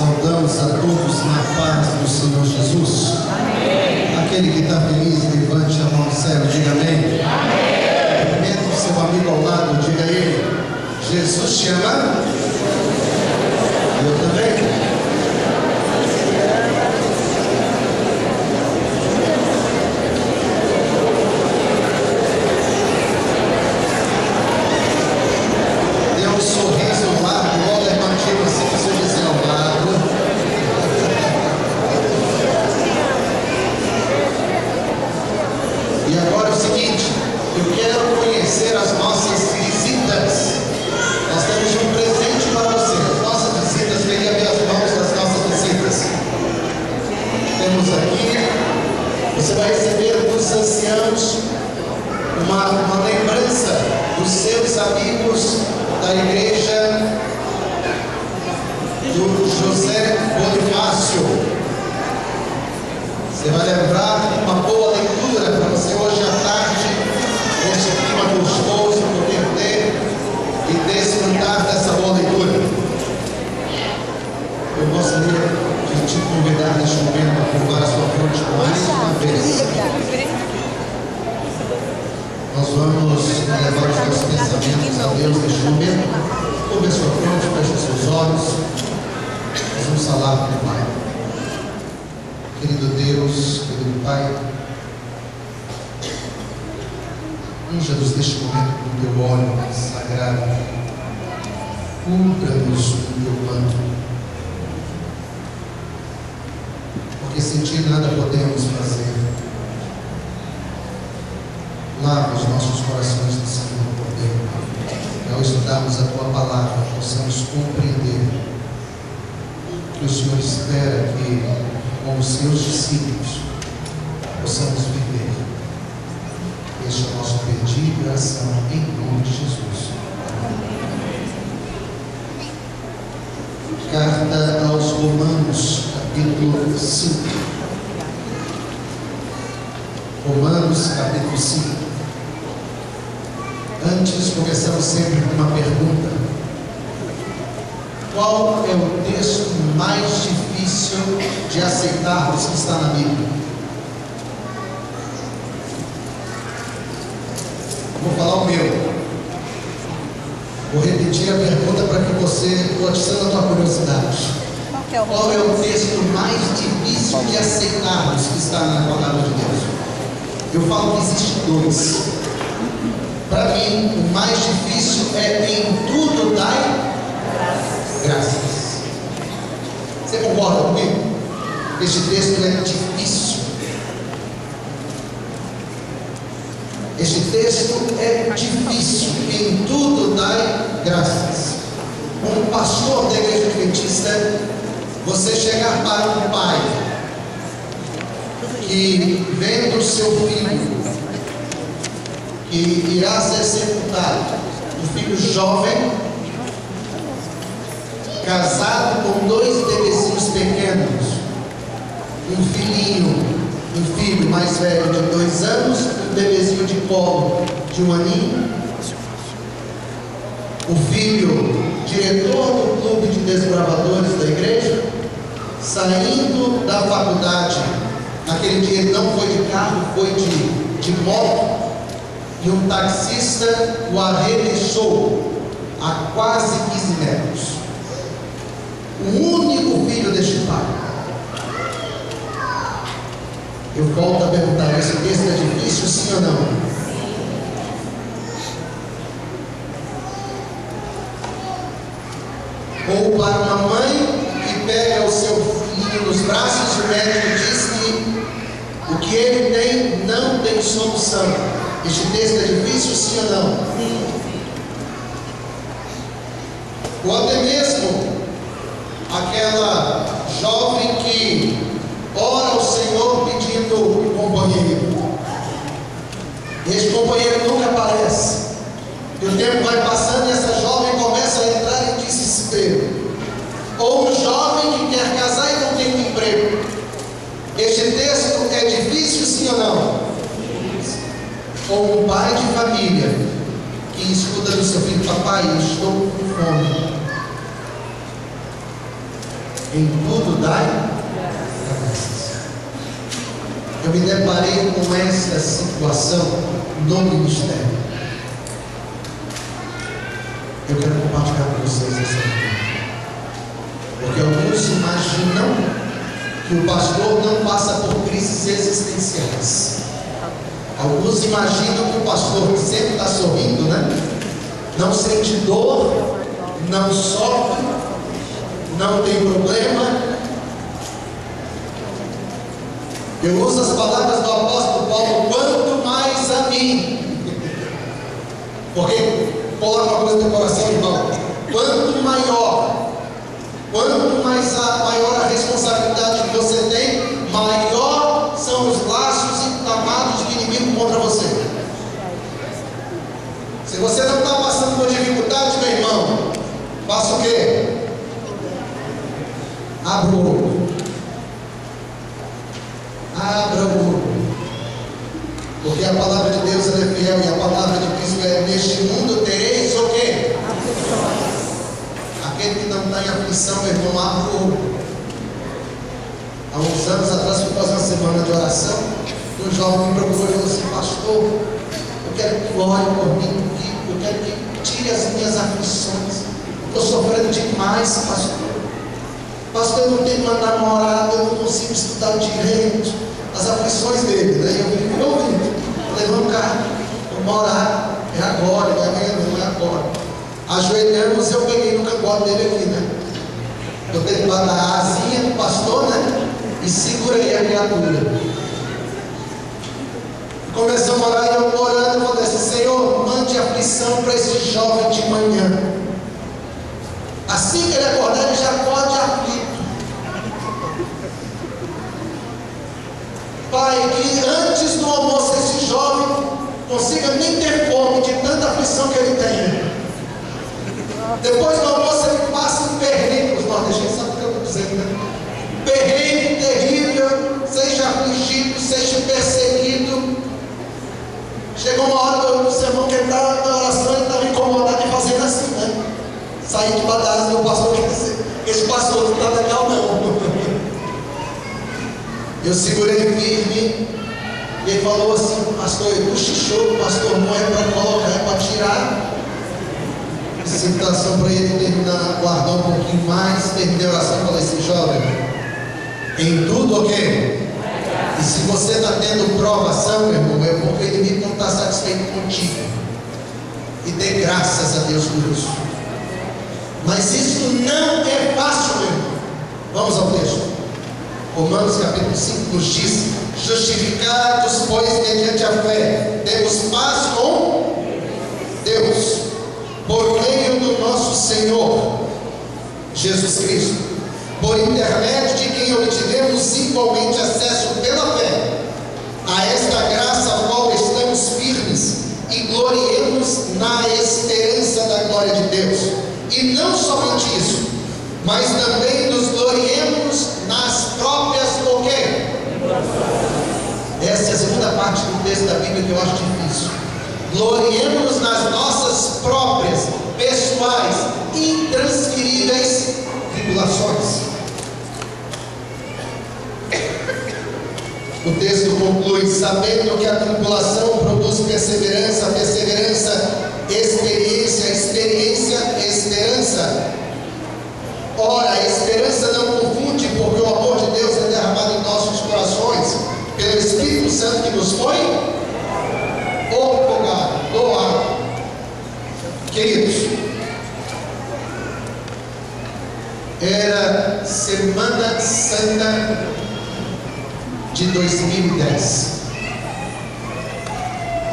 Saudamos a todos na paz do Senhor Jesus. Aquele que está feliz, levante a mão ao céu, diga amém. Cumprimento o seu amigo ao lado, diga ele: Jesus te ama. Eu também. Dê um sorriso largo, igual levantinho assim para seu vizinho ao lado. E agora é o seguinte, eu quero conhecer as nossas visitas. Nós temos um presente para você. As nossas visitas, queria ver as mãos das nossas visitas. Temos aqui, você vai receber dos anciãos uma, uma lembrança dos seus amigos da igreja do José Bonifácio. Você vai lembrar uma boa leitura para você hoje à tarde, neste clima gostoso, poder ler e desfrutar dessa boa leitura. Eu gostaria de te convidar neste momento a curvar a sua fronte mais uma vez. Nós vamos levar os nossos pensamentos a Deus neste momento. Curva a sua fronte, feche seus olhos. Nós vamos falar com o Pai. Querido Deus, querido Pai, unja-nos neste momento com o teu óleo sagrado, cubra-nos com o teu manto, porque sem ti nada podemos fazer. Lava os nossos corações de sangue no poder, ao estudarmos a tua palavra, possamos compreender que o Senhor espera que como seus discípulos, possamos viver. Este é o nosso pedido e oração em nome de Jesus. Carta aos Romanos, capítulo 5. Romanos, capítulo 5. Antes, começamos sempre com uma pergunta. Qual é o texto mais difícil de aceitarmos que está na Bíblia? Vou falar o meu. Vou repetir a pergunta para que você, estou atiçando a tua curiosidade. Qual é o Qual é o texto mais difícil de aceitarmos que está na palavra de Deus? Eu falo que existe dois. Para mim, o mais difícil é em tudo dai graças. Você concorda comigo? Este texto é difícil. Este texto é difícil. Em tudo dai graças. Como pastor da igreja adventista, você chegar para um pai que vendo seu filho que irá ser sepultado, um filho jovem, casado com dois bebezinhos pequenos, um filhinho, um filho mais velho de dois anos, um bebezinho de colo de um aninho, o filho, diretor do clube de desbravadores da igreja, saindo da faculdade, naquele dia ele não foi de carro, foi de, de moto, e um taxista o arremessou a quase 15 metros. O único filho deste pai. Eu volto a perguntar: esse texto é difícil, sim ou não? Ou para uma mãe que pega o seu filho nos braços o médico diz que o que ele tem não tem solução. Este texto é difícil, sim ou não? Ou até mesmo aquela jovem que ora ao Senhor pedindo um companheiro. Este companheiro nunca aparece. E o tempo vai passando e essa jovem começa a entrar em desespero. Ou um jovem que quer casar e não tem um emprego. Este texto é difícil, sim ou não? Ou um pai de família que escuta do seu filho, papai, eu estou com fome. Em tudo dai graças. Eu me deparei com essa situação no ministério. Eu quero compartilhar com vocês essa manhã. Porque alguns imaginam que o pastor não passa por crises existenciais. Alguns imaginam que o pastor sempre está sorrindo, né? Não sente dor, não sofre, não tem problema. Eu uso as palavras do apóstolo Paulo, quanto mais a mim. Porque coloca uma coisa no coração, irmão. Quanto maior, quanto mais a, maior a responsabilidade que você tem, maior são os laços inflamados do inimigo contra você. Se você não está passando por dificuldade, meu irmão, faça o quê? Abra o olho. Abra o olho. Porque a palavra de Deus é fiel e a palavra de Cristo é: Neste mundo tereis o quê? Aquele que aflição, meu irmão, olho. Há uns anos atrás, fui fazer uma semana de oração. E um jovem me procurou e falou assim: Pastor, eu quero que ore por mim, eu quero que tire as minhas aflições. Estou sofrendo demais, pastor. Pastor, eu não tenho uma namorada, eu não consigo estudar direito. As aflições dele, né? Eu fico ouvindo. Falei, vamos cá, vamos orar. É agora, é amanhã, não é agora. Ajoelhamos, eu peguei no cangote dele aqui, né? Eu peguei lá da asinha do pastor, né? E segurei a criatura. Começamos a orar e eu orando, eu falei assim, Senhor, mande aflição para esse jovem de manhã. Assim que ele acordar, ele já pode aflito. Pai, que antes do almoço esse jovem consiga nem ter fome de tanta aflição que ele tem. Depois do almoço ele passa um perrengue, os nordestinos sabem o que eu estou dizendo, né? Perrengue terrível, seja afligido, seja perseguido. Chegou uma hora do sermão que ele estava na oração, ele estava incomodado de fazer assim, né? Sair de badalha, o pastor quer dizer, esse pastor não está legal não. Eu segurei firme e ele falou assim, pastor, o xixô, pastor, não é para colocar, é para tirar. Situação para ele terminar, guardar um pouquinho mais, terminei a oração e falei assim, jovem, em tudo o quê? E se você está tendo provação, meu irmão, é porque o inimigo não está satisfeito contigo. E dê graças a Deus por isso. Mas isso não é fácil, meu irmão. Vamos ao texto. Romanos capítulo 5 nos diz: Justificados, pois, mediante a fé, temos paz com Deus, por meio do nosso Senhor Jesus Cristo, por intermédio de quem obtivemos igualmente acesso pela fé a esta graça a qual estamos firmes e gloriemos na esperança da glória de Deus. E não somente isso, mas também nos gloriemos nas próprias o quê? Essa é a segunda parte do texto da Bíblia que eu acho difícil. Gloriemos nas nossas próprias, pessoais, intransferíveis tribulações. O texto conclui: sabendo que a tribulação produz perseverança, perseverança, experiência, experiência, esperança. Ora, a esperança não confunde, porque o amor de Deus é derramado em nossos corações pelo Espírito Santo que nos foi otorgado, doado. Queridos, era Semana Santa de 2010.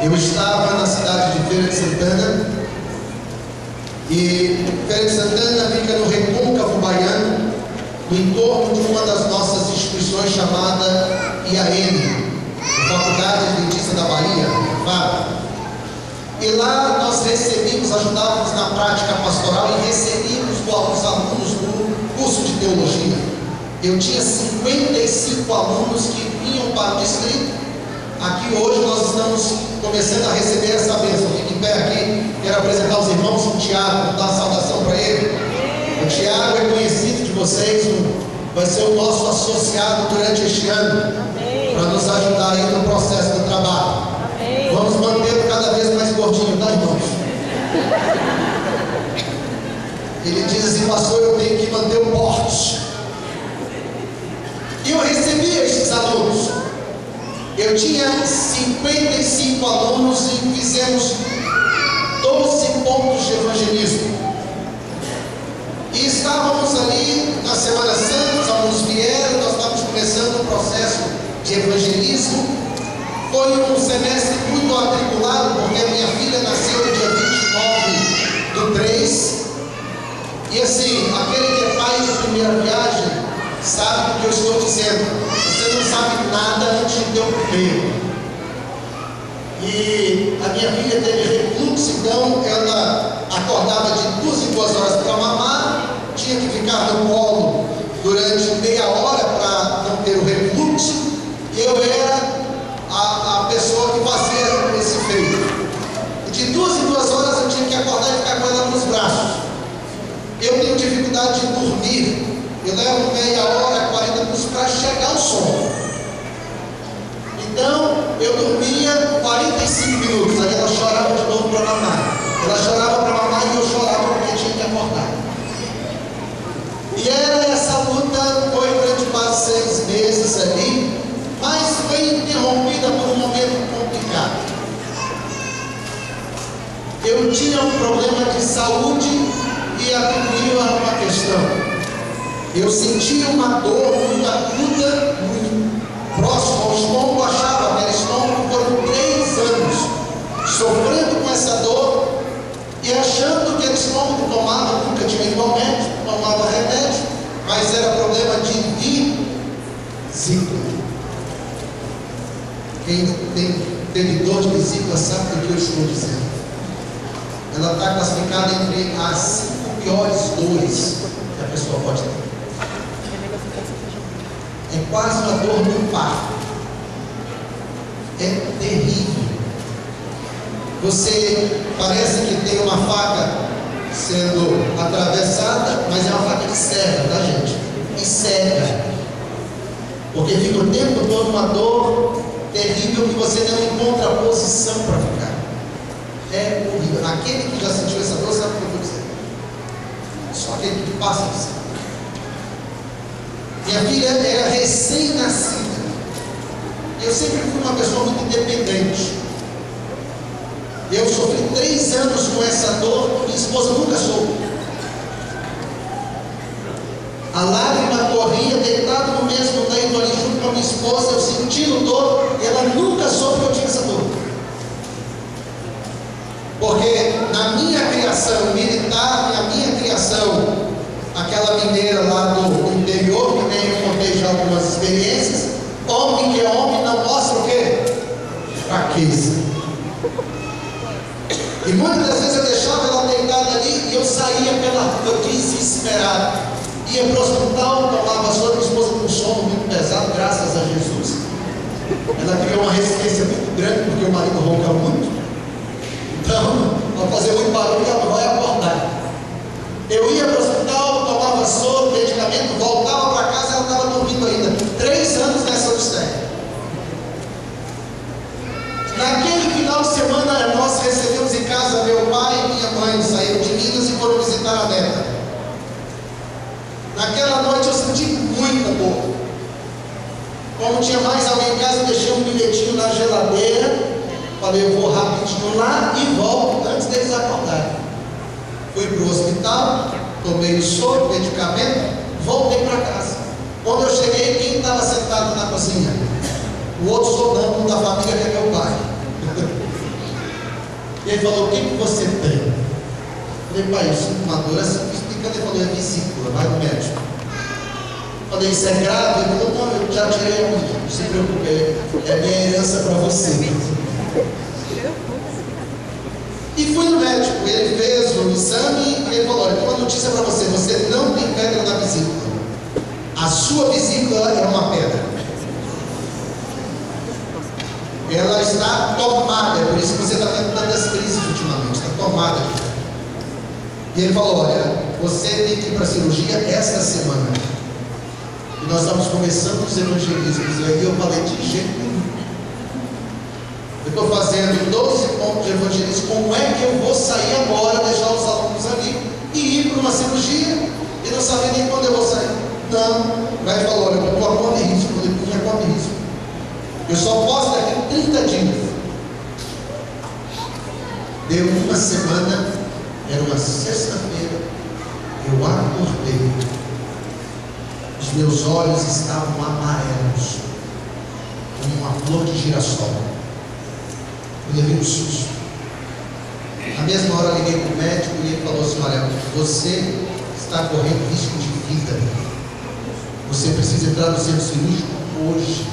Eu estava na cidade de Feira de Santana e Feira de Santana fica no recôncavo baiano, no entorno de uma das nossas instituições chamada IAN, Faculdade Adventista da Bahia, FAB. E lá nós recebíamos, ajudávamos na prática pastoral e recebíamos os alunos do curso de teologia. Eu tinha 55 alunos que vinham para o distrito. Aqui hoje nós estamos começando a receber essa bênção. Fique em pé aqui. Quero apresentar os irmãos, o Tiago, dar saudação para ele. Tiago é conhecido de vocês, vai ser o nosso associado durante este ano, para nos ajudar aí no processo do trabalho. Amém. Vamos mantê-lo cada vez mais gordinho, tá, irmãos? Ele diz assim, pastor, eu tenho que manter o porte. E eu recebi estes alunos. Eu tinha 55 alunos e fizemos 12 pontos de evangelismo. E estávamos ali na Semana Santa, os alunos vieram, nós estávamos começando o processo de evangelismo. Foi um semestre muito atribulado, porque a minha filha nasceu no dia 29 do 3. E assim, aquele que é pai de primeira viagem sabe o que eu estou dizendo. Você não sabe nada antes de ter o primeiro. E a minha filha teve refluxo, então ela acordava de duas em duas horas para mamar, tinha que ficar no colo durante meia hora para não ter o refluxo, eu era a, a pessoa que fazia esse feito. E de duas em duas horas eu tinha que acordar e ficar com ela nos braços. Eu tenho dificuldade de dormir, eu levo meia hora, 40 minutos para chegar ao sono. Então, eu dormia 45 minutos, aí ela chorava de novo para mamar. Ela chorava para mamar e eu chorava porque tinha. E era essa luta, foi durante quase seis meses ali, mas foi interrompida por um momento complicado. Eu tinha um problema de saúde e atribuí a uma questão. Eu sentia uma dor muito aguda, muito próximo ao estômago, achava que era estômago, foram três anos sofrendo com essa dor e achando que era estômago, tomava, nunca tinha ido ao médico, tomava remédio, mas era problema de Quem tem, teve dor de vesícula sabe o que eu estou dizendo. Ela está classificada entre as cinco piores dores que a pessoa pode ter. É quase uma dor no parto. É terrível. Você parece que tem uma faca sendo atravessada, mas é uma faca de serra, tá gente? E cega. Porque fica o tempo todo uma dor terrível que você não encontra posição para ficar. É horrível. Aquele que já sentiu essa dor sabe o que eu vou dizer. Só aquele que passa cima. Minha filha era recém-nascida. Eu sempre fui uma pessoa muito independente. Eu sofri três anos com essa dor, minha esposa nunca soube. A lágrima corria deitado no mesmo junto com a minha esposa, eu sentindo dor, ela nunca soube que eu tinha essa dor. Porque na minha criação militar, na minha criação aquela mineira lá do interior, que nem eu contei já algumas experiências, homem que é homem não mostra o quê? Fraqueza. E muitas das vezes eu deixava ela deitada ali e eu saía pela rua desesperado. Ia para o hospital, tomava soro, minha esposa com sono muito pesado, graças a Jesus. Ela criou uma resistência muito grande, porque o marido ronca muito. Então, para fazer muito barulho, ela vai acordar. Eu ia para o hospital, tomava soro, medicamento, voltava para casa, ela estava dormindo ainda. Três anos nessa odisseia. Naquele final de semana, nós recebemos em casa meu pai e minha mãe, saíram de Minas e foram visitar a neta. Naquela noite eu senti muita dor. Como tinha mais alguém em casa, deixei um bilhetinho na geladeira. Falei, eu vou rapidinho lá e volto antes deles acordarem. Fui para o hospital, tomei o soro, medicamento, voltei para casa. Quando eu cheguei, quem estava sentado na cozinha? O outro soldado da família que é meu pai. ele falou, o que, que você tem? Falei, pai, eu sinto uma dor assim, explicando, ele falou, é vesícula, vai no médico. Falei, isso é grave? Ele falou, não, eu já tirei a não se preocupe, é minha herança para você. E fui no médico, ele fez o exame e ele falou: Olha, uma notícia para você: você não tem pedra na vesícula. A sua vesícula é uma pedra. Ela está tomada, é por isso que você está tendo tantas crises ultimamente, está tomada. E ele falou: Olha, você tem que ir para a cirurgia esta semana. E nós estávamos começando os evangelismos. E aí eu falei, de jeito nenhum. Eu estou fazendo 12 pontos de evangelismo. Como é que eu vou sair agora, deixar os alunos ali e ir para uma cirurgia e não saber nem quando eu vou sair? Não. Vai falar, olha, eu estou a de risco. Eu minha conta de risco. Eu só posso daqui a 30 dias. Deu uma semana, era uma sexta-feira, eu acordei. Os meus olhos estavam amarelos, como uma flor de girassol. Eu levei um susto. Na mesma hora liguei para o médico e ele falou assim, olha, você está correndo risco de vida. Você precisa entrar no centro cirúrgico hoje.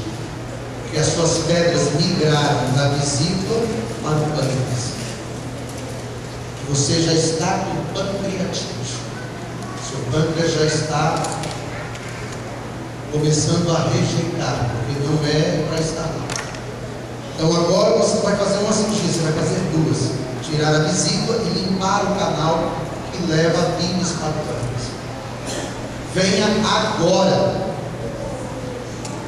Porque as suas pedras migraram da vesícula para o pâncreas. Você já está com pancreatite. Seu pâncreas já está começando a rejeitar, porque não é para estar lá. Então agora você vai fazer uma cirurgia, você vai fazer duas. Tirar a vesícula e limpar o canal que leva a bíblia para o pâncreas. Venha agora.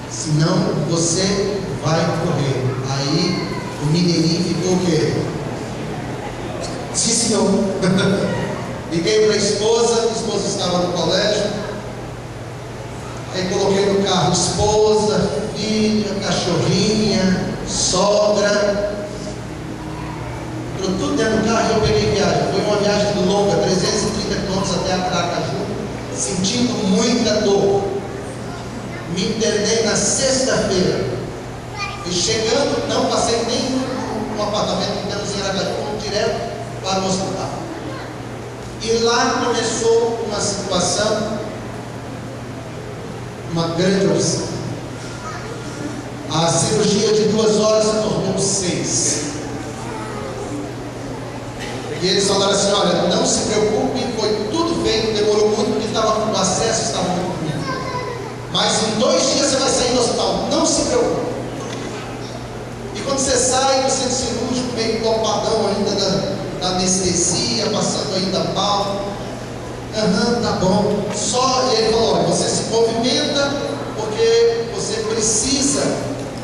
Senão você vai morrer. Aí o mineirinho ficou o quê? Sim, senhor. Liguei para a esposa, a esposa estava no colégio. Aí coloquei no carro esposa, filha, cachorrinha, sogra. Entrou tudo dentro do carro e eu peguei viagem. Foi uma viagem longa, 330 quilômetros até Aracaju, sentindo muita dor. Me internei na sexta-feira. E chegando, não passei nem no apartamento temos em Aracaju, direto para o hospital. E lá começou uma situação, uma grande opção. A cirurgia de duas horas se tornou seis. E eles falaram assim: olha, não se preocupe, foi tudo feito, demorou muito, porque estava, o acesso estava muito ruim. Mas em dois dias você vai sair do hospital, não se preocupe. E quando você sai do centro cirúrgico, meio topadão ainda da, da anestesia, passando ainda mal. Aham, tá bom. Só ele falou: você se movimenta porque você precisa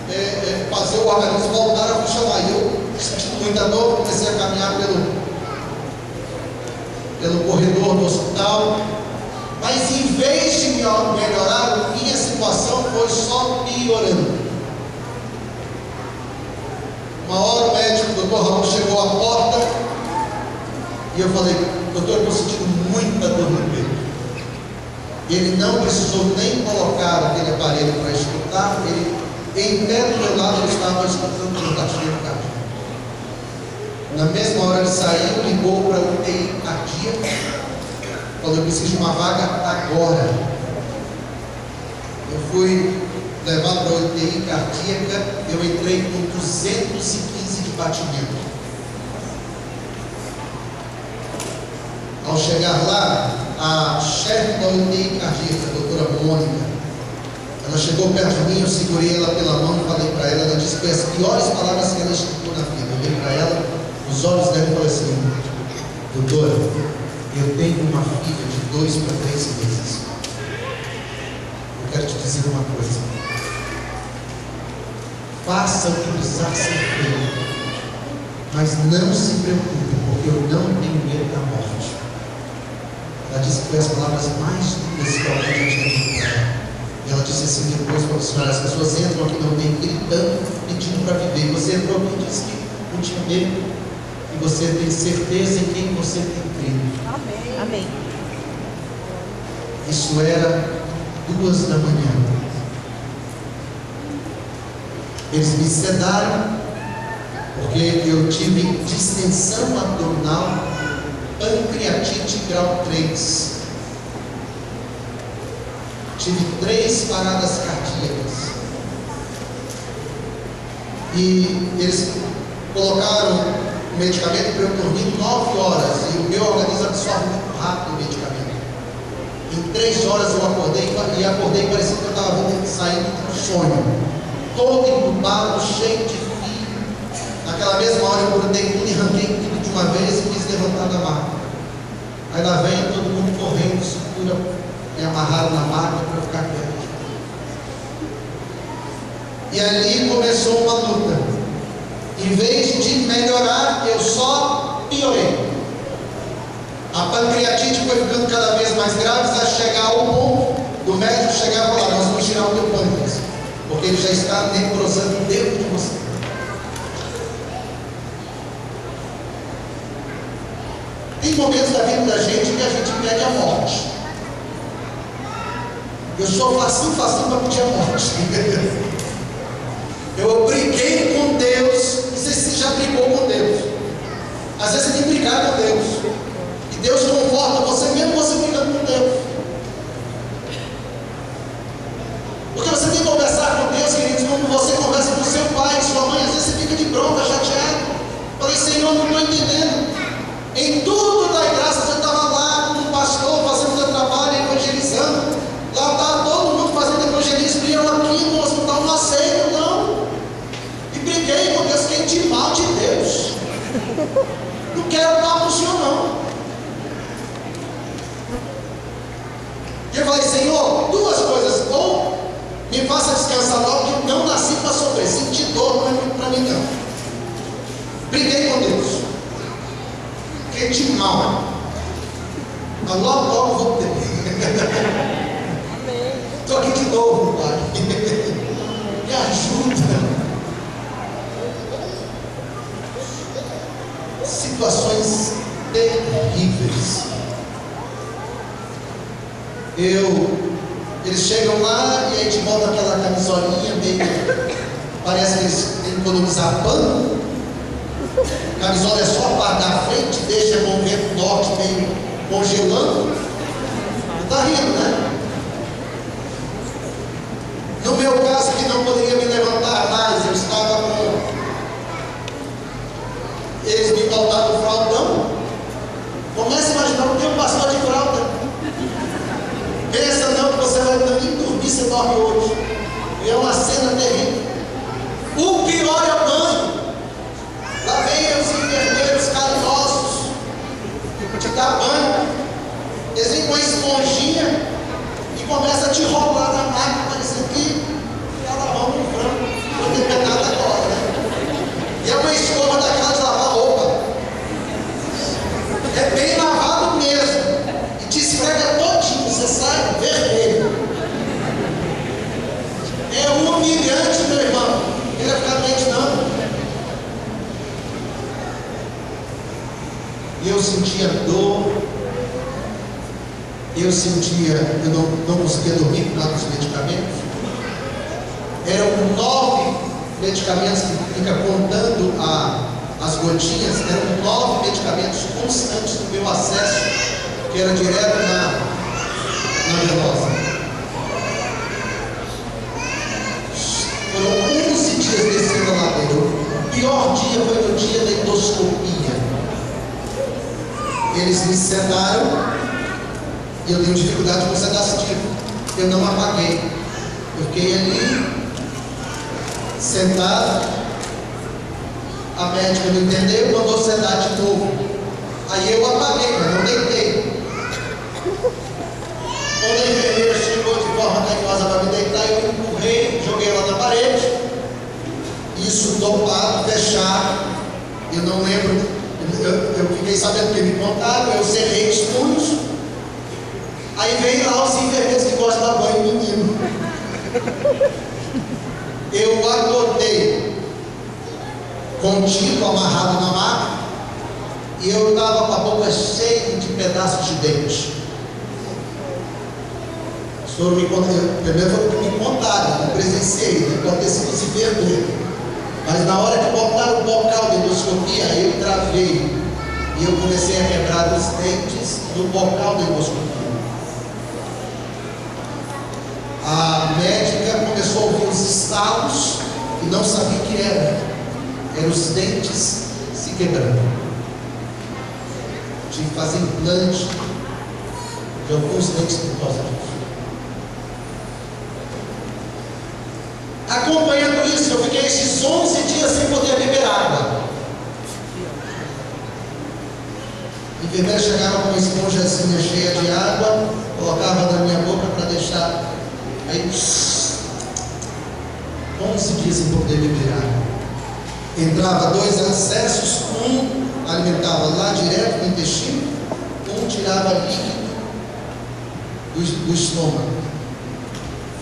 é, é, fazer o organismo voltar a funcionar. E eu, sentindo muita dor, comecei a caminhar pelo, pelo corredor do hospital. Mas em vez de melhorar, minha situação foi só piorando. Uma hora o médico, o doutor Raul, chegou à porta e eu falei, doutor, eu estou sentindo muita dor no peito. Ele não precisou nem colocar aquele aparelho para escutar, ele, em pé do meu lado, ele estava escutando o batimento cardíaco. Na mesma hora ele saiu, ligou para o UTI cardíaca, falou, eu preciso de uma vaga agora. Eu fui levado para a UTI cardíaca, eu entrei com 215 de batimento. Ao chegar lá, a chefe da UTI cardíaca, a doutora Mônica, ela chegou perto de mim, eu segurei ela pela mão e falei para ela, ela disse que as piores palavras que ela escutou na vida. Eu olhei para ela, os olhos dela e falei assim, doutora, eu tenho uma filha de dois para três meses. Eu quero te dizer uma coisa. Faça o que precisar ser feito. Mas não se preocupe, porque eu não tenho medo da morte. Ela disse que foi as palavras mais duras que alguém já tinha dito. E ela disse assim depois para a senhora, as pessoas entram aqui não tem gritando, pedindo para viver. Você entrou aqui e disse que não tinha medo. E você tem certeza em quem você tem crido. Amém. Amém. Isso era duas da manhã. Eles me sedaram porque eu tive distensão abdominal pancreatite grau 3. Tive três paradas cardíacas. E eles colocaram o medicamento para eu dormir 9 horas. E o meu organismo absorve muito rápido o medicamento. Em 3 horas eu acordei e acordei parecendo que eu estava saindo de um sonho. Todo entubado, cheio de fio. Naquela mesma hora eu acordei tudo e ranquei tudo de uma vez e quis levantar da maca. Aí lá vem todo mundo correndo, segura, me amarraram na maca para ficar quieto. E ali começou uma luta. Em vez de melhorar, eu só piorei. A pancreatite foi ficando cada vez mais grave, até chegar ao ponto do médico chegar e falar: Nós vamos tirar o teu já está necrosando dentro de você. Tem momentos da vida da gente que a gente pede a morte. Eu sou facinho, facinho para pedir a morte. Eu briguei com Deus. Não sei se você já brigou com Deus. Às vezes você tem que brigar com Deus. E Deus conforta você mesmo você brigando com Deus. Porque você tem que conversar com Deus, queridos, como você conversa com seu pai, sua mãe. Às vezes você fica de bronca, chateado. Falei, Senhor, não estou entendendo. Em tudo da graça, você estava lá com um pastor fazendo seu trabalho, evangelizando. Lá está todo mundo fazendo evangelismo e eu aqui no hospital não aceito, não. E briguei com Deus, fiquei de mal de Deus. Não quero dar para o Senhor, não. E eu falei, Senhor, duas coisas. Ou me faça descansar logo, que eu não nasci para sofrer. Sentir dor não é para mim, não. Briguei com Deus. De mal. Mas logo, ter. Estou aqui de novo, Pai. Me ajuda. Situações terríveis. Eu, eles chegam lá e a gente bota aquela camisolinha meio. Parece que eles têm que economizar pano. Camisola é só a parte da frente, deixa o movimento norte meio congelando. Está rindo, né? No meu caso, que não poderia me levantar mais, eu estava com. Eles me botaram fraldão. Comece a imaginar, não tem um pastor de fralda. Pensa não que você vai nem dormir, você dorme hoje. E é uma cena terrível. O pior é o banho. Lá vem os enfermeiros carinhosos te dar banho. Eles vêm com a esponjinha e começam a te rolar na máquina, parecendo que está lavando um frango. Não tem nada agora, né? E é uma escova daquela de lavar roupa. É bem lavado mesmo. E te esfrega todinho, você sai vermelho. É humilhante, meu irmão. Ele vai ficar doente não. Eu sentia dor, eu sentia, eu não, não conseguia dormir por causa dos medicamentos. Eram nove medicamentos que fica contando a, as gotinhas, eram nove medicamentos constantes do meu acesso, que era direto na, na venosa. Foram 11 dias descendo a ladeira. O pior dia foi no dia da endoscopia. Eles me sentaram e eu tenho dificuldade com sedativo. Eu não apaguei. Eu fiquei ali, sentado. A médica não entendeu, mandou sedar de novo. Aí eu apaguei, mas não deitei. Quando a enfermeira chegou de forma carinhosa para me deitar, eu empurrei, joguei ela na parede. Isso topado, fechado. Eu não lembro. Eu, eu fiquei sabendo que me contaram, eu cerrei os punhos. Aí vem lá os enfermeiros que gostam da banho menino. Eu acordei contigo, amarrado na maca, e eu estava com a boca cheia de pedaços de dente. O senhor me contou, primeiro me contaram, eu presenciei, né? sido se vergonha. Mas na hora que botaram o bocal de endoscopia, eu travei. E eu comecei a quebrar os dentes do bocal de endoscopia. A médica começou a ouvir os estalos e não sabia o que era. Eram os dentes se quebrando. Tive que fazer implante de alguns dentes por causa disso. Acompanhando isso, eu fiquei esses 11 dias sem poder beber água. Enfermeiros chegavam com uma esponjazinha cheia de água, colocava na minha boca para deixar Aí, com 11 dias sem poder beber água. Entrava dois acessos, um alimentava lá direto no intestino, um tirava líquido do, do estômago.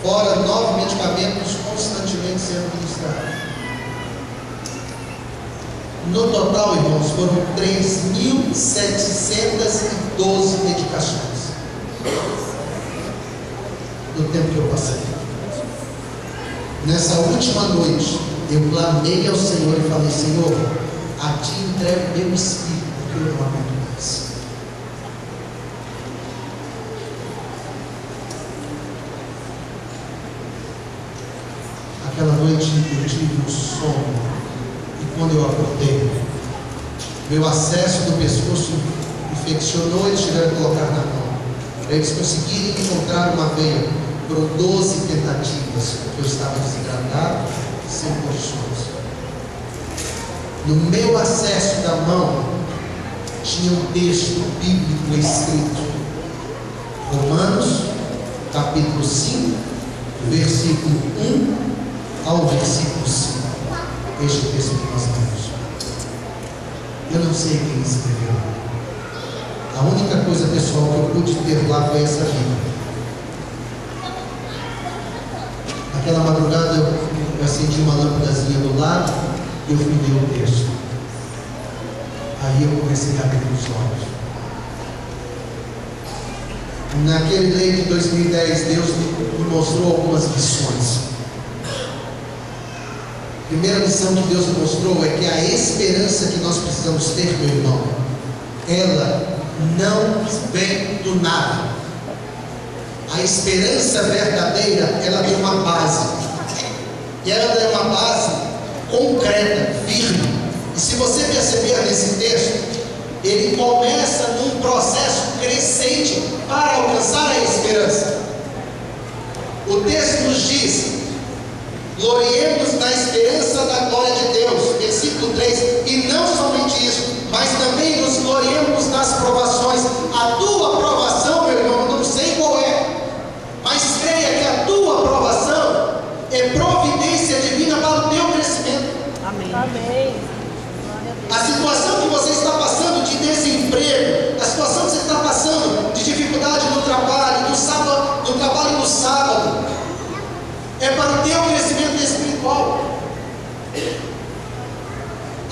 Fora nove medicamentos constantemente sendo ministrados. No total, irmãos, foram 3.712 medicações. No tempo que eu passei. Nessa última noite, eu clamei ao Senhor e falei: Senhor, a ti entrego meu espírito, porque eu não aguento mais. Aquela noite eu tive um sono, e quando eu acordei, meu acesso do pescoço infeccionou e tiveram que colocar na mão, para eles conseguirem encontrar uma veia. Foram 12 tentativas, porque eu estava desidratado, sem condições. No meu acesso da mão, tinha um texto bíblico escrito. Romanos, capítulo 5, versículo 1 ao versículo 5. Este texto que nós lemos. Eu não sei quem escreveu. A única coisa pessoal que eu pude ter lá foi essa Bíblia. Naquela madrugada eu, acendi uma lâmpadazinha do lado e eu fui ler o texto. Aí eu comecei a abrir os olhos. Naquele lei de 2010, Deus me mostrou algumas lições. Primeira lição que Deus mostrou é que a esperança que nós precisamos ter, meu irmão, ela não vem do nada. A esperança verdadeira, ela tem uma base. E ela tem uma base concreta, firme. E se você perceber nesse texto, ele começa num processo crescente para alcançar a esperança. O texto nos diz: gloriemos na esperança da glória de Deus, versículo 3, e não somente isso, mas também nos gloriemos nas provações. A tua provação, meu irmão, não sei qual é, mas creia que a tua provação é providência divina para o teu crescimento. Amém. Amém. A situação que você está passando de desemprego, a situação que você está passando de dificuldade no trabalho, do, sábado, do trabalho no sábado, é para o teu crescimento espiritual.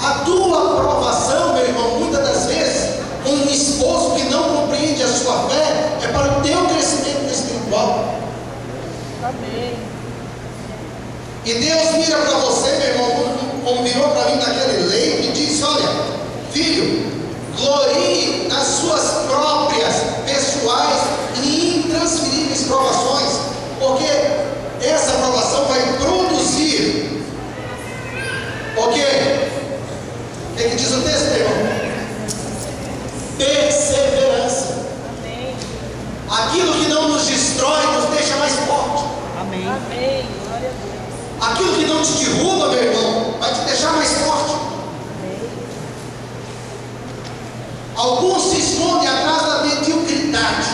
A tua aprovação, meu irmão, muitas das vezes, um esposo que não compreende a sua fé, é para o teu crescimento espiritual. Amém. E Deus mira para você, meu irmão, como, como virou para mim naquele leito e disse: Olha, filho, glorie nas suas próprias, pessoais e intransferíveis provações, porque essa provação vai produzir o O que, que diz o texto, meu irmão? Perseverança. Amém. Aquilo que não nos destrói nos deixa mais forte. Amém. Amém. Glória a Deus. Aquilo que não te derruba, meu irmão, vai te deixar mais forte. Alguns se escondem atrás da mediocridade.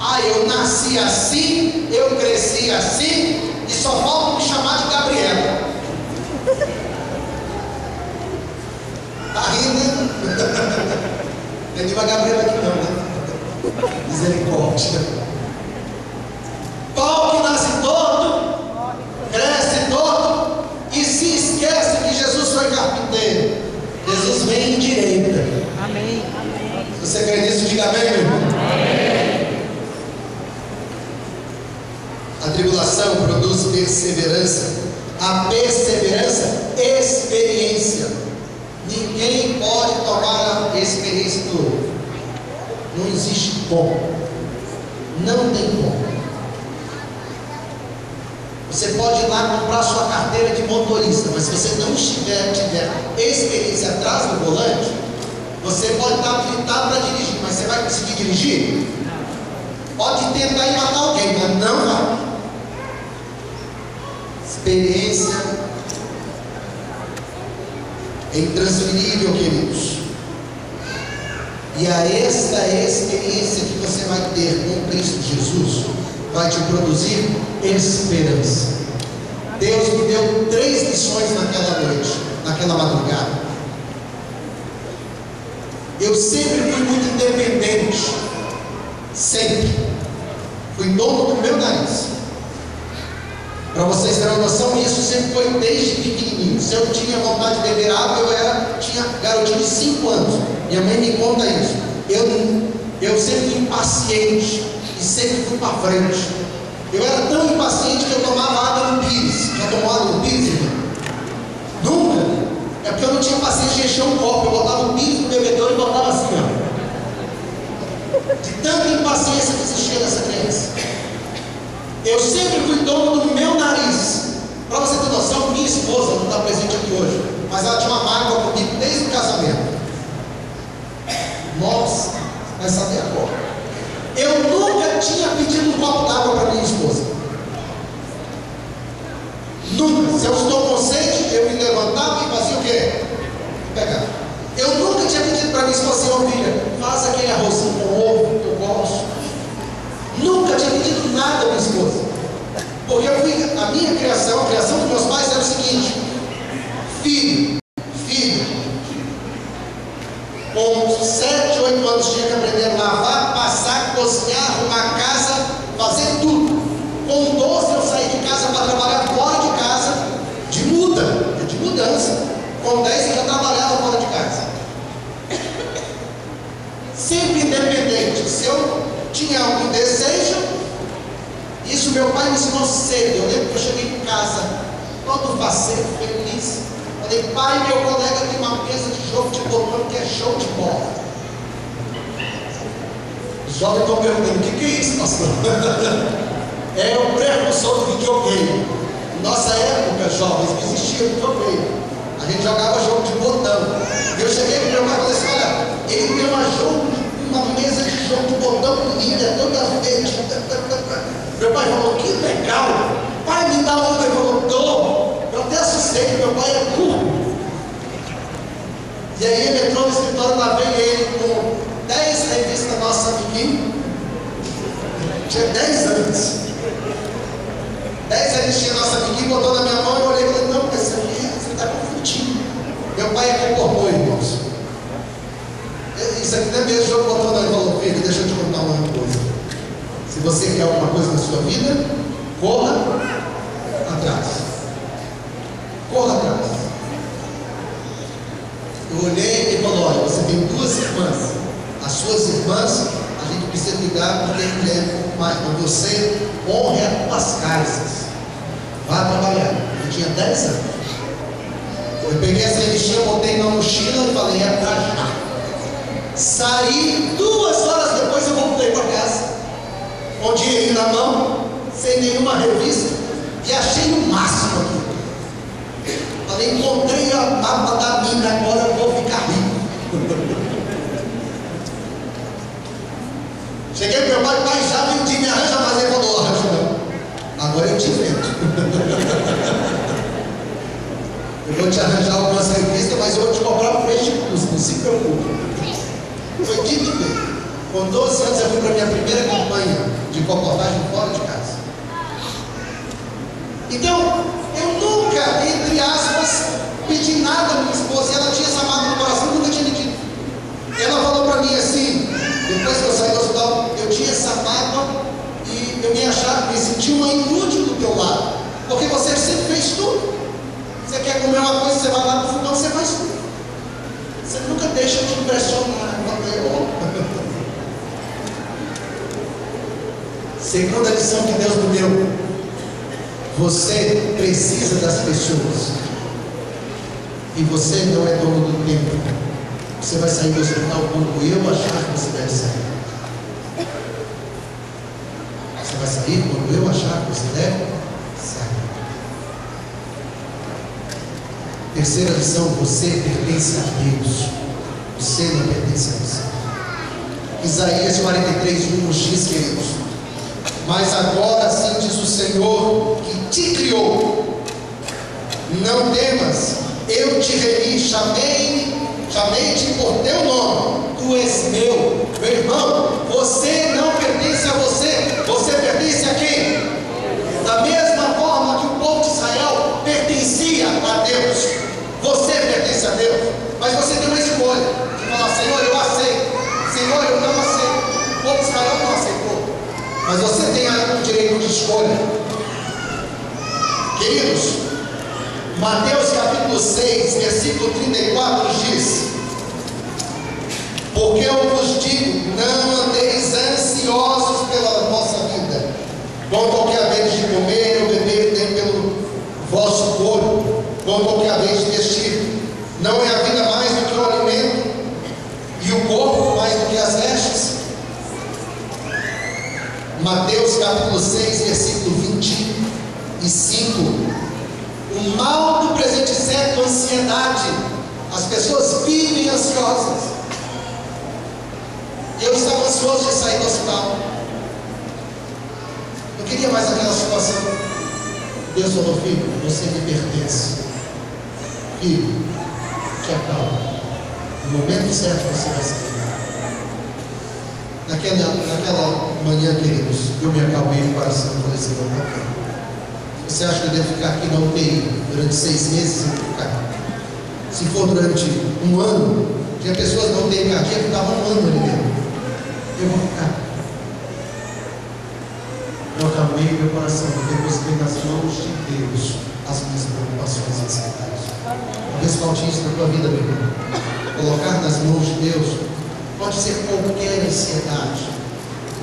Ah, eu nasci assim, eu cresci assim, e só falta me chamar de Gabriela. Tá rindo, né? Não é nenhuma Gabriela aqui não, né? Misericórdia. Pau que nasce torto, cresce torto e se esquece que Jesus foi carpinteiro. Jesus vem em direita. Amém. Se você crê nisso, diga amém, meu irmão. A tribulação produz perseverança. A perseverança, experiência. Ninguém pode tomar a experiência do outro. Não existe como. Não tem como. Você pode ir lá comprar sua carteira de motorista, mas se você não estiver, tiver experiência atrás do volante, você pode estar habilitado para dirigir, mas você vai conseguir dirigir? Pode tentar ir matar alguém, mas não vai. Experiência é intransferível, queridos. E a esta experiência que você vai ter com Cristo Jesus vai te produzir esperança. Deus me deu três lições naquela noite, naquela madrugada. Eu sempre fui muito independente. Sempre. Fui dono do meu nariz. Para vocês terem uma noção, isso sempre foi desde pequenininho. Se eu tinha vontade de beber água, eu era, tinha garotinho de 5 anos. Minha mãe me conta isso. Eu, eu sempre fui impaciente e sempre fui para frente. Eu era tão impaciente que eu tomava água no pires. Já tomou água no pires, irmão? Nunca. É porque eu não tinha paciência de encher um copo. Eu botava o pires no bebedouro e botava assim, ó. De tanta impaciência que existia nessa. Eu sempre fui dono do meu nariz. Para você ter noção, minha esposa não está presente aqui hoje, mas ela tinha uma mágoa comigo desde o casamento. Nossa, vai saber agora. Eu nunca tinha pedido um copo d'água para minha esposa. Nunca. Se eu estou com sede, eu me levantava e fazia o quê? Pegar. Eu nunca tinha pedido para minha esposa assim, filha, faz aquele arrozinho com ovo que eu gosto. Nunca tinha pedido nada à minha esposa. Porque eu fui, a minha criação, a criação dos meus pais era o seguinte: filho, filho, com 7, 8 anos tinha que aprender a lavar, passar, cozinhar, arrumar casa, fazer tudo. Com 12 eu saí de casa para trabalhar fora de casa, de muda, de mudança. Com 10 eu já trabalhava fora de casa. Sempre independente. Se eu tinha desejo, isso meu pai me ensinou cedo. Eu lembro que eu cheguei em casa, todo faceiro, feliz. Falei, pai, meu colega tem uma mesa de jogo de botão que é show de bola. Os jovens estão perguntando, o que, que é isso, pastor? é o precursor do videogame. Nossa época, jovens, não existia videogame. A gente jogava jogo de botão. Eu cheguei para meu pai e falei assim, olha, ele tem uma, jogo, uma mesa de jogo de botão linda, toda verde. Meu pai falou, que legal. Pai, me dá uma. Ele falou, dou. Eu até assustei, meu pai é burro. E aí ele entrou no escritório, lá vem ele com 10 revistas Nossa Amiguinho. Tinha 10 anos. 10 revistinhas Nossa Amiguinho, botou na minha mão e eu olhei e falei, não, esse você está confundindo. Meu pai é comportou, irmãos. Isso aqui não é mesmo, eu botou na falou, deixa eu te contar uma coisa. Se você quer alguma coisa na sua vida, corra atrás. Corra atrás. Eu olhei e falou: olha, você tem duas irmãs. As suas irmãs, a gente precisa cuidar porque é mais. Mas você honre as casas. Vá trabalhar. Eu tinha 10 anos. Eu peguei essa revistinha, botei na mochila e falei, é pra já. Saí, duas horas depois eu voltei para casa, com o dinheirinho na mão, sem nenhuma revista, e achei no máximo aqui. Falei, encontrei a mapa da mina, agora eu vou ficar rico. Cheguei para meu pai, pai, já vendi, me arranja mais. Ele falou. Agora eu te vendo. Eu vou te arranjar algumas revistas, mas eu vou te cobrar o preço de custo, não se preocupe. Foi dito feito. Com 12 anos eu fui para minha primeira campanha de comportagem fora de casa. Então, eu nunca, entre aspas, pedi nada à minha esposa. E ela tinha essa mágoa no coração, nunca tinha pedido. Ela falou para mim assim, depois que eu saí do hospital, eu tinha essa mágoa e eu me achava, me sentia uma inútil do teu lado. Porque você sempre fez tudo. Você quer comer uma coisa, você vai lá no fogão, você faz tudo. Você nunca deixa de impressionar. Segunda lição que Deus me deu. Você precisa das pessoas. E você não é dono do tempo. Você vai sair do hospital quando eu achar que você deve sair. Você vai sair quando eu achar que você deve sair. Terceira lição, você pertence a Deus. Você não pertence a você. Isaías 43, 1 nos diz, queridos. Mas agora sim diz o Senhor que te criou. Não temas, eu te remi, chamei, chamei-te por teu nome. Tu és meu. Meu irmão, você não pertence a você, você pertence a quem? Da mesma forma que o povo de Israel pertencia a Deus, você pertence a Deus, mas você tem uma escolha de falar: Senhor, eu aceito, Senhor, eu não aceito. O povo de Israel não aceita. Mas você tem o direito de escolha. Queridos, Mateus capítulo 6, versículo 34 diz: Porque eu vos digo, não andeis ansiosos pela vossa vida, quanto ao que haveis de comer ou beber, nem pelo vosso corpo, quanto ao que haveis de vestir. Não é a vida mais do que o alimento, e o corpo mais do que as vestes? Mateus capítulo 6, versículo 25. O mal do presente século, ansiedade. As pessoas vivem ansiosas. Eu estava ansioso de sair do hospital. Eu queria mais aquela situação. Deus falou, filho, você me pertence. Filho, te acalma. No momento certo você vai sair. Naquela, naquela manhã, queridos, eu me acalmei no coração e falei assim, não, tá ok. Você acha que eu devo ficar aqui na UTI durante seis meses? Eu vou ficar. Se for durante um ano, tinha pessoas na UTI cardíaca que estavam um ano ali dentro. Eu vou ficar. Eu acalmei meu coração, eu depositei nas mãos de Deus as minhas preocupações e ansiedades. Talvez falte isso na tua vida, meu irmão. Colocar nas mãos de Deus pode ser qualquer ansiedade.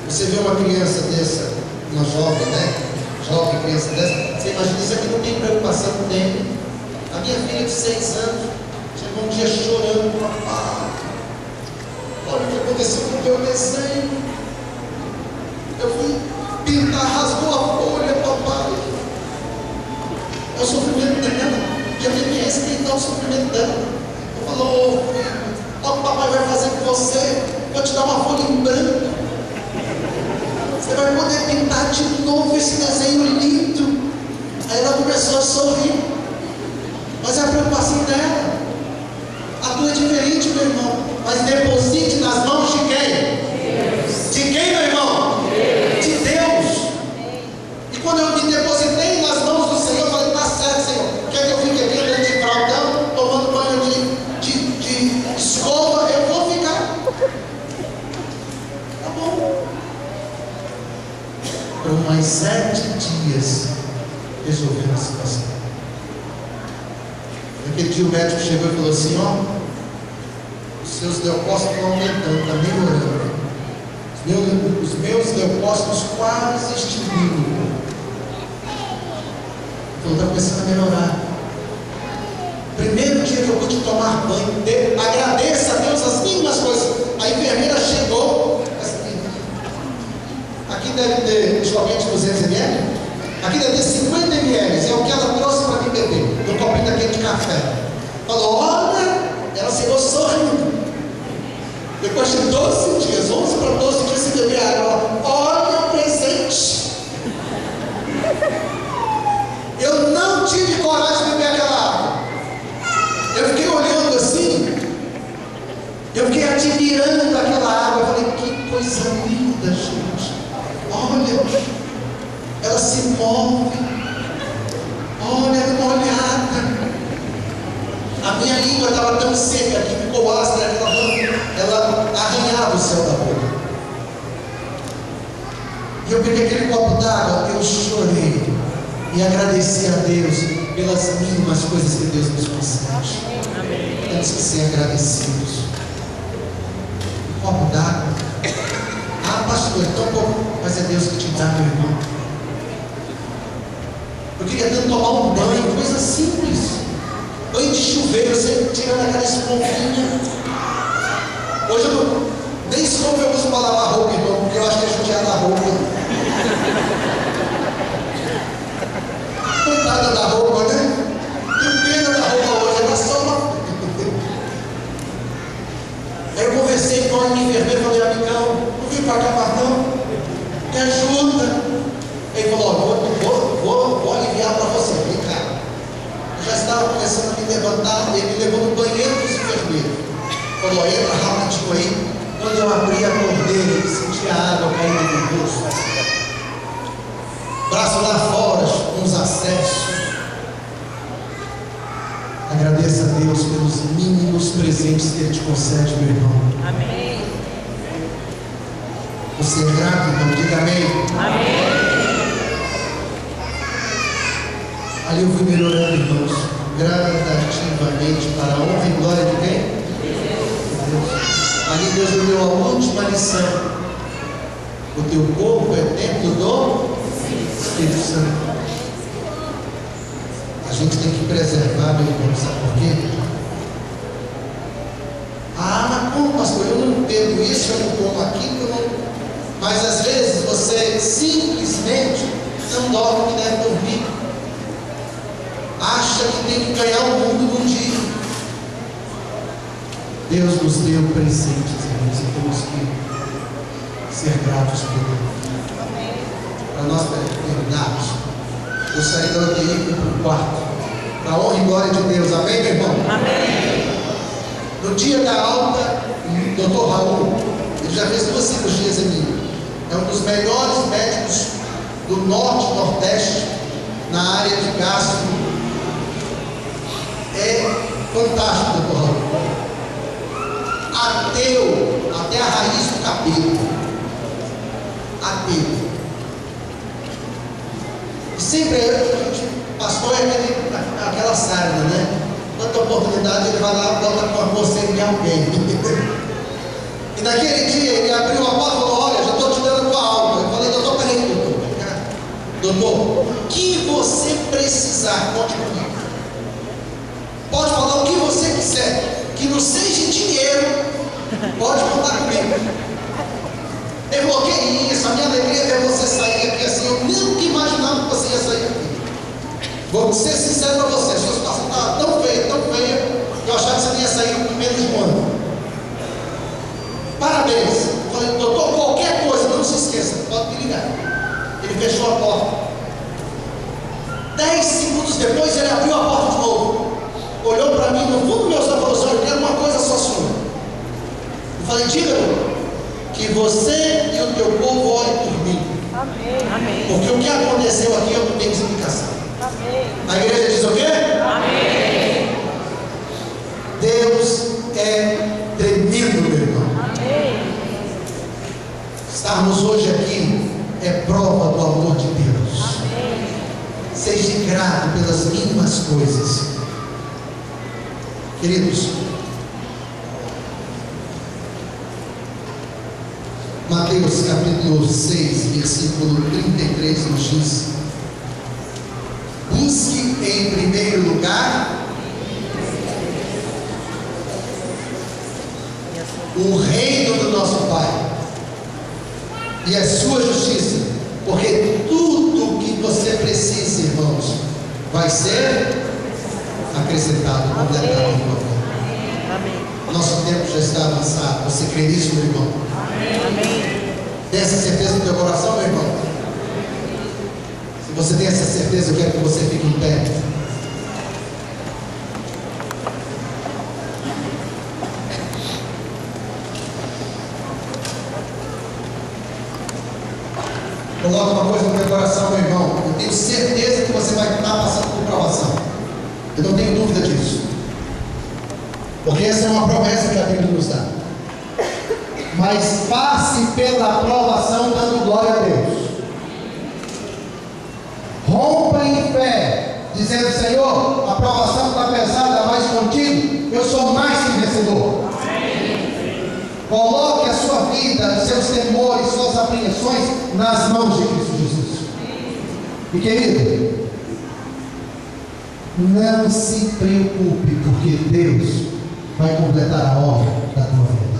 Você vê uma criança dessa, uma jovem, né? Jovem criança dessa, você imagina isso aqui não tem preocupação, não tem. A minha filha de seis anos chegou um dia chorando, papai. Olha o que aconteceu com o meu desenho. Eu fui pintar, rasgou a folha, papai. É o sofrimento dela. Já tem que respeitar o sofrimento dela. Eu falo, ô filho, o que o papai vai fazer com você. Vou te dar uma folha em branco. Você vai poder pintar de novo esse desenho lindo. Aí ela começou a sorrir. Mas é a preocupação dela. A tua é diferente, meu irmão. Mas deposite nas mãos de quem? Deus. De quem, meu irmão? Deus. De Deus. E quando eu me depositei nas mãos do Senhor, eu falei, tá certo, Senhor. Quer que eu fique aqui dentro de fraldão, tomando banho de, de, de escova? Eu vou ficar. Tá bom. Por mais sete dias, resolveu a situação. Aquele dia o médico chegou e falou assim, ó, os seus leucócitos estão aumentando, está melhorando. Os meus, os meus leucócitos quase extinguiram. Então está começando a melhorar. Primeiro dia que eu pude tomar banho, de, agradeça a Deus as mínimas coisas. A enfermeira chegou. Assim, aqui deve ter somente 200 ml. Aqui deve ter 50 ml. É o que ela trouxe para mim beber. Um copinho daquele de café. Falou, olha, ela chegou sorrindo. Depois de 12 dias, 11 para 12 dias, se beber água. Olha o presente. Eu não tive coragem de beber aquela água. Eu fiquei olhando assim. Eu fiquei admirando aquela água. Eu falei, que coisa linda, gente. Olha, ela se move. Olha, molhada. A minha língua estava tão seca que ficou ácida, ela, ela arranhava o céu da boca. E eu peguei aquele copo d'água, eu chorei e agradeci a Deus pelas mínimas coisas que Deus nos concede. Temos que ser agradecidos. Um copo d'água. É tão pouco, mas é Deus que te dá, meu irmão. Eu queria tanto tomar um banho, coisa simples. Banho de chuveiro, você tirando aquela esponjinha. Hoje eu nem escova eu uso para lavar roupa, irmão, porque eu acho que é judiar da roupa. Coitada da roupa, né? Tenho pena da roupa hoje, ela só. Aí eu conversei com a enfermeira e falei, amigão, para cá, não? Me ajuda. Ele falou, ó, vou, vou, vou, aliviar para você, vem cá. Eu já estava começando a me levantar, ele me levou no banheiro dos enfermeiros. Falou, entra rapidinho aí. Quando eu abri a torneira, ele sentia a água caindo no rosto. Braço lá fora, com os acessos. Agradeça a Deus pelos mínimos presentes que Ele te concede, meu irmão. Amém. Você é grato, irmão? Diga amém. Amém. Ali eu fui melhorando, irmãos, gradativamente para a honra e glória de quem? De Deus. Ali Deus me deu a última lição. O teu corpo é templo do Espírito Santo. A gente tem que preservar, meu irmão, sabe por quê? Ah, mas como, pastor? Eu não bebo isso, eu não como aquilo, eu não. Mas às vezes você simplesmente não dorme o que deve dormir. Acha que tem que ganhar o mundo num dia. Deus nos deu presentes, irmãos, e temos que ser gratos por Deus. Para nós terminarmos, eu saí da UTI para o quarto. Para a honra e glória de Deus. Amém, meu irmão? Amém. No dia da alta, o doutor Raul, ele já fez duas cirurgias em mim. É um dos melhores médicos do norte e nordeste na área de gastro. É fantástico, doutor. Ateu, até a raiz do cabelo. Ateu. E sempre a gente, pastor é aquele, aquela sarna, né? Quanta oportunidade ele vai lá, bota com você em alguém. e naquele dia ele abriu a porta e falou: Doutor, o que você precisar, conte comigo. Pode falar o que você quiser, que não seja dinheiro, pode contar comigo. Ele falou: Que isso, a minha alegria é você sair aqui assim. Eu nunca imaginava que você ia sair aqui. Vou ser sincero para você, sua situação estava tão feia, tão feia, que eu achava que você ia sair com menos de um ano. Parabéns. Eu falei, doutor, qualquer coisa, não se esqueça, pode me ligar. Ele fechou a porta. Dez segundos depois ele abriu a porta de novo. Olhou para mim no fundo dos meus olhos e falou assim, eu quero uma coisa só sua. Eu falei, diga, doutor, que você e o teu povo orem por mim. Amém. Amém. Porque o que aconteceu aqui eu não tenho explicação. Amém. A igreja diz o quê? Amém. Deus é tremendo, meu irmão. Amém. Estarmos hoje prova do amor de Deus. Amém. Seja grato pelas mínimas coisas. Queridos, Mateus capítulo 6, versículo 33 nos diz: Busque em primeiro lugar o reino do nosso Pai e a sua justiça, porque tudo que você precisa, irmãos, vai ser acrescentado, completado vida. Amém. Nosso tempo já está avançado. Você crê nisso, meu irmão? Amém. Tem essa certeza no teu coração, meu irmão? Se você tem essa certeza, eu quero que você fique em pé. Coloca uma coisa no teu coração, meu irmão. Eu tenho certeza que você vai estar passando por provação. Eu não tenho dúvida disso. Porque essa é uma promessa que a Bíblia nos dá. Mas passe pela provação dando glória a Deus. Rompa em fé, dizendo: Senhor, a provação está pesada, mas contigo eu sou mais que vencedor. Coloque a sua vida, seus temores, suas apreensões nas mãos de Cristo Jesus. E querido, não se preocupe, porque Deus vai completar a obra da tua vida.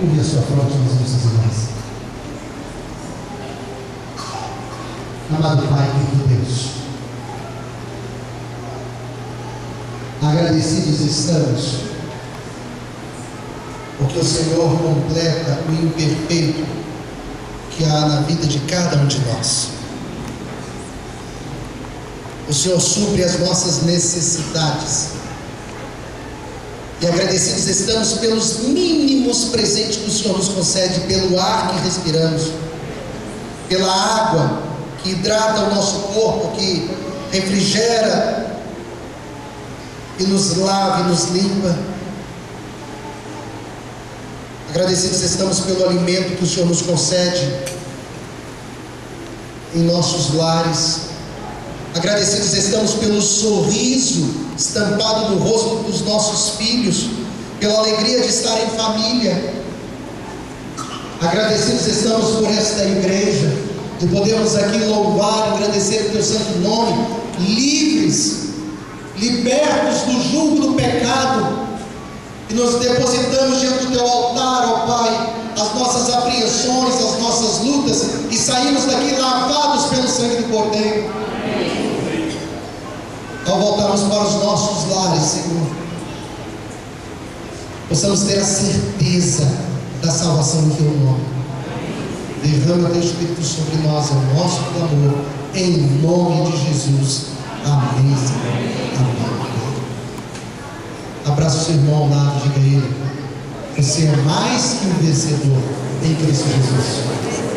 Curve a sua fronte, irmãos e irmãs. Amado Pai, querido Deus, agradecidos estamos, porque o Senhor completa o imperfeito que há na vida de cada um de nós. O Senhor supre as nossas necessidades. E agradecidos estamos pelos mínimos presentes que o Senhor nos concede, pelo ar que respiramos, pela água que hidrata o nosso corpo, que refrigera e nos lava e nos limpa. Agradecidos estamos pelo alimento que o Senhor nos concede em nossos lares. Agradecidos estamos pelo sorriso estampado no rosto dos nossos filhos, pela alegria de estar em família. Agradecidos estamos por esta igreja, de podermos aqui louvar, agradecer o teu santo nome, livres, libertos do jugo do pecado, e nos depositamos diante do teu altar, ó Pai, as nossas apreensões, as nossas lutas, e saímos daqui lavados pelo sangue do Cordeiro. Ao voltarmos para os nossos lares, Senhor, possamos ter a certeza da salvação no teu nome. Derrama teu Espírito sobre nós, é o nosso clamor, em nome de Jesus. Amém, Senhor. Amém. Abraça o seu irmão ao lado, diga a ele: Você é mais que um vencedor em Cristo Jesus.